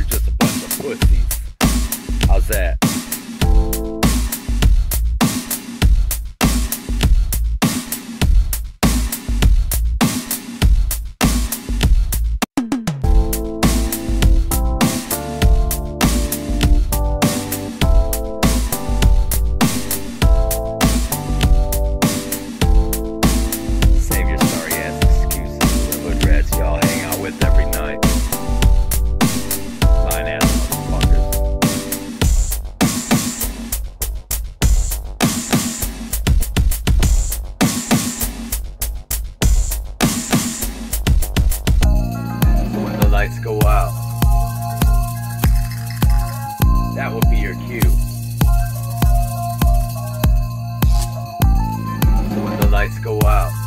you're just a bunch of pussies. How's that? you. When the lights go out,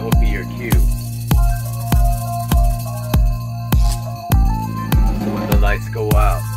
that will be your cue. When the lights go out,